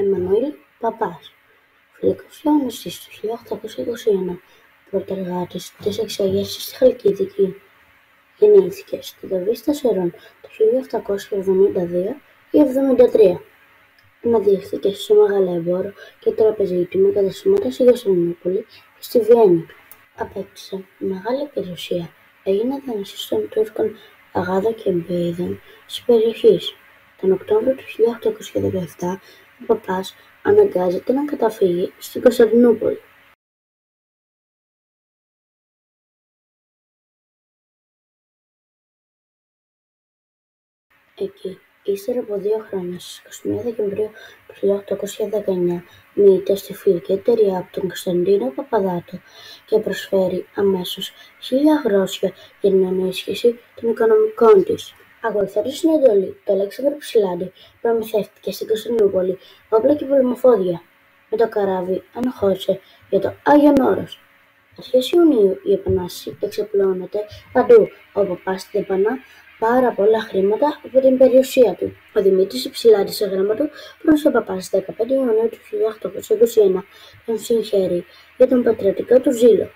Εμμανουήλ Παπάς Φιλικός γεωνοστής του 1821, πρωτεργάτης της εξαγέρσης στη Χαλκιδική. Γεννήθηκε στη Δοβή Στασερών το 1872 ή 1873. Αναδείχθηκε στο μεγαλέμπορο και τραπεζίτη με καταστήματα στη Γαστρονόπολη και στη Βιέννη. Απέκτησε μεγάλη περιουσία. Έγινε δανειστής των Τούρκων Αγάδων και Μπέιδων της περιοχής. Τον Οκτώβριο του 1817 ο Παπάς αναγκάζεται να καταφύγει στην Κωνσταντινούπολη. Εκεί, ύστερα από δύο χρόνια, στις 21 Δεκεμβρίου του 1819, μοιείται στη φιλική εταιρεία από τον Κωνσταντίνο Παπαδάτο και προσφέρει αμέσως χίλια γρόσια για την ενίσχυση των οικονομικών της. Ακολουθώντας την εντολή, το Αλέξανδρο Ψηλάντη προμηθεύτηκε στην Κωνσταντινούπολη όπλα και πολεμοφόδια. Με το καράβι αναχώρησε για το Άγιον Όρος. Αρχές Ιουνίου η Επανάσταση εξαπλώνεται παντού, ο Παπάς δέπανα πάρα πολλά χρήματα από την περιουσία του. Ο Δημήτρης Υψηλάντης σε γράμμα του προς τον Παπάς στις 15 Ιουνίου του 1821 τον συγχαίρει για τον πατριωτικό του ζήλο.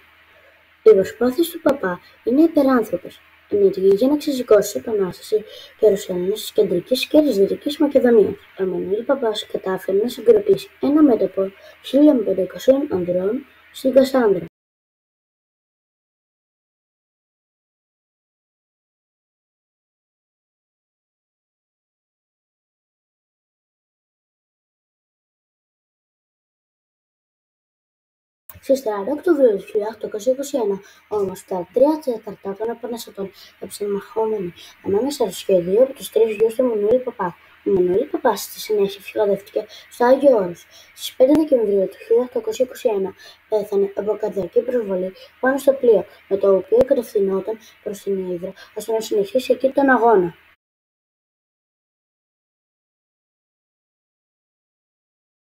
Οι προσπάθειες του Παπά είναι υπεράνθρωπες ενεργεί για να ξεσηκώσει την επανάσταση και Ρωσιανούς της Κεντρικής και της Δυτικής Μακεδονίας. Ο Εμμανουήλ Παπάς κατάφερε να συγκροτήσει ένα μέτωπο 1500 ανδρών στην Κασάνδρα. Στις 30 Οκτωβρίου του 1821 όμως τα τρία τέταρτα των επαναστατών επισημαχόμενοι ανάμεσα στους και δύο από τους τρεις γιους του Εμμανουήλ Παπά. Ο Εμμανουήλ Παπάς στη συνέχεια φυγαδεύτηκε στο Άγιο Όρος. Στις 5 Δεκεμβρίου του 1821 πέθανε από καρδιακή προσβολή πάνω στο πλοίο με το οποίο κατευθυνόταν προς την Ύδρα ώστε να συνεχίσει εκεί τον αγώνα.